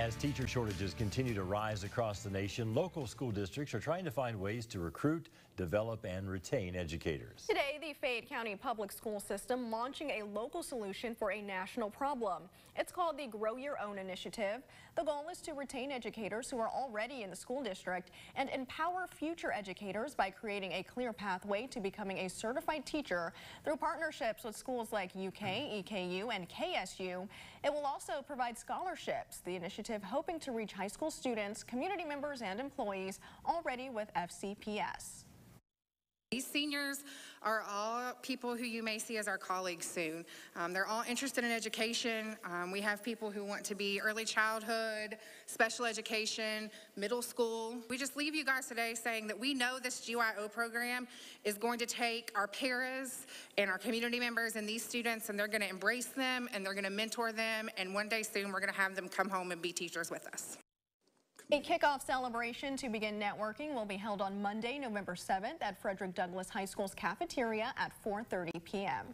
As teacher shortages continue to rise across the nation, local school districts are trying to find ways to recruit, develop, and retain educators. Today, the Fayette County Public School System launching a local solution for a national problem. It's called the Grow Your Own Initiative. The goal is to retain educators who are already in the school district and empower future educators by creating a clear pathway to becoming a certified teacher through partnerships with schools like UK, EKU, and KSU. It will also provide scholarships. The initiative hoping to reach high school students, community members, and employees already with FCPS. These seniors are all people who you may see as our colleagues soon. Um, they're all interested in education. Um, we have people who want to be early childhood, special education, middle school. We just leave you guys today saying that we know this GYO program is going to take our paras and our community members and these students and they're going to embrace them and they're going to mentor them and one day soon we're going to have them come home and be teachers with us. A kickoff celebration to begin networking will be held on Monday, November 7th at Frederick Douglass High School's cafeteria at 4.30 p.m.